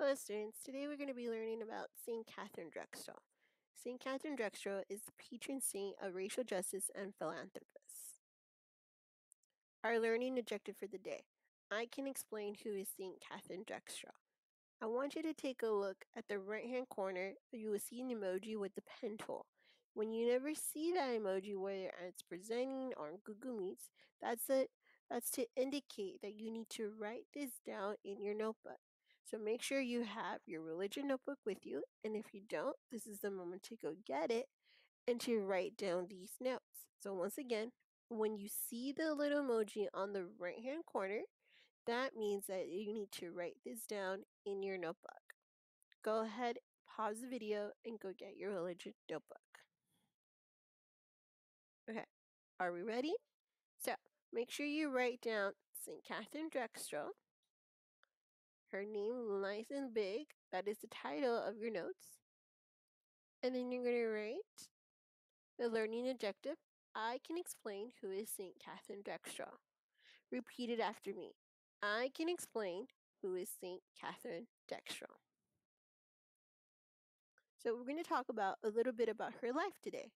Hello students, today we're going to be learning about St. Katharine Drexel. St. Katharine Drexel is the patron saint of racial justice and philanthropists. Our learning objective for the day. I can explain who is St. Katharine Drexel. I want you to take a look at the right hand corner. You will see an emoji with the pen tool. When you never see that emoji, whether it's presenting or on Google Meets, that's it. That's to indicate that you need to write this down in your notebook. So make sure you have your religion notebook with you. And if you don't, this is the moment to go get it and to write down these notes. So once again, when you see the little emoji on the right hand corner, that means that you need to write this down in your notebook. Go ahead, pause the video, and go get your religion notebook. Okay, are we ready? So make sure you write down St. Katharine Drexel her name nice and big. That is the title of your notes. And then you're going to write the learning objective. I can explain who is St. Katharine Drexel. Repeat it after me. I can explain who is St. Katharine Drexel. So we're going to talk about a little bit about her life today.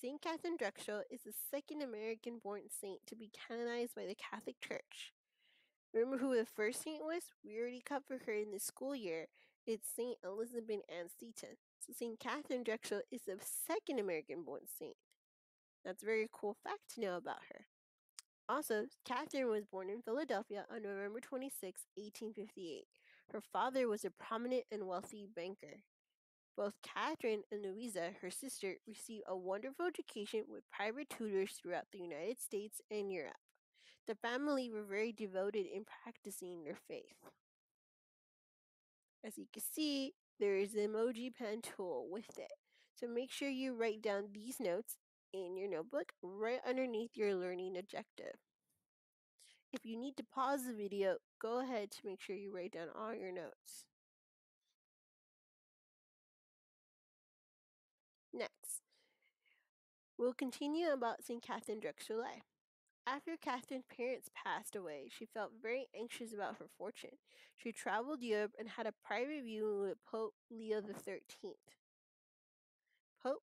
St. Katharine Drexel is the second American born saint to be canonized by the Catholic Church. Remember who the first saint was? We already covered her in the school year. It's Saint Elizabeth Ann Seton. So Saint Katharine Drexel is the second American-born saint. That's a very cool fact to know about her. Also, Katharine was born in Philadelphia on November 26, 1858. Her father was a prominent and wealthy banker. Both Katharine and Louisa, her sister, received a wonderful education with private tutors throughout the United States and Europe. The family were very devoted in practicing their faith. As you can see, there is an emoji pen tool with it. So make sure you write down these notes in your notebook right underneath your learning objective. If you need to pause the video, go ahead to make sure you write down all your notes. Next, we'll continue about St. Katharine Drexel. After Katharine's parents passed away, she felt very anxious about her fortune. She traveled Europe and had a private viewing with Pope Leo XIII. Pope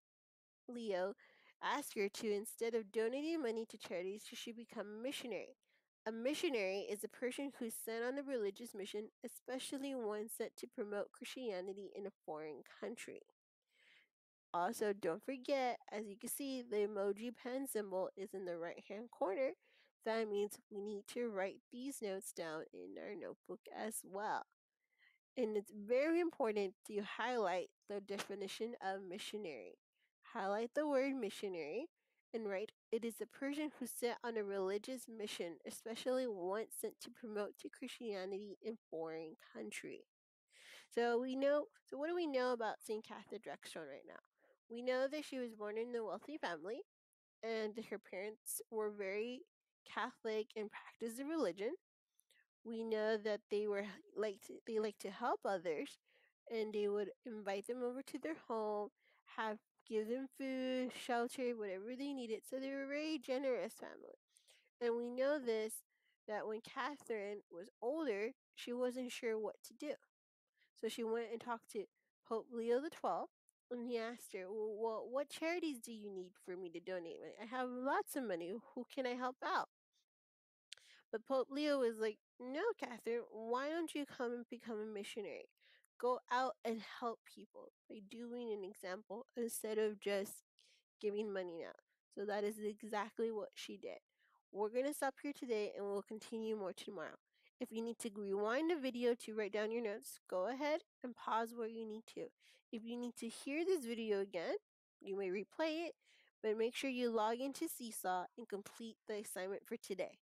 Leo asked her to, instead of donating money to charities, she should become a missionary. A missionary is a person who's sent on a religious mission, especially one sent to promote Christianity in a foreign country. Also, don't forget, as you can see, the emoji pen symbol is in the right hand corner. That means we need to write these notes down in our notebook as well. And it's very important to highlight the definition of missionary. Highlight the word missionary and write, it is a person who sent on a religious mission, especially one sent to promote to Christianity in foreign country. So we know, so what do we know about St. Katharine Drexel right now? We know that she was born in a wealthy family and her parents were very Catholic and practiced the religion. We know that they were like they like to help others and they would invite them over to their home, have give them food, shelter, whatever they needed. So they were a very generous family. And we know this that when Katharine was older, she wasn't sure what to do. So she went and talked to Pope Leo XII and he asked her, well, what charities do you need for me to donate? I have lots of money. Who can I help out? But Pope Leo was like, no, Katharine, why don't you come and become a missionary? Go out and help people by doing an example instead of just giving money now. So that is exactly what she did. We're to stop here today and we'll continue more tomorrow. If you need to rewind the video to write down your notes, go ahead and pause where you need to. If you need to hear this video again, you may replay it, but make sure you log into Seesaw and complete the assignment for today.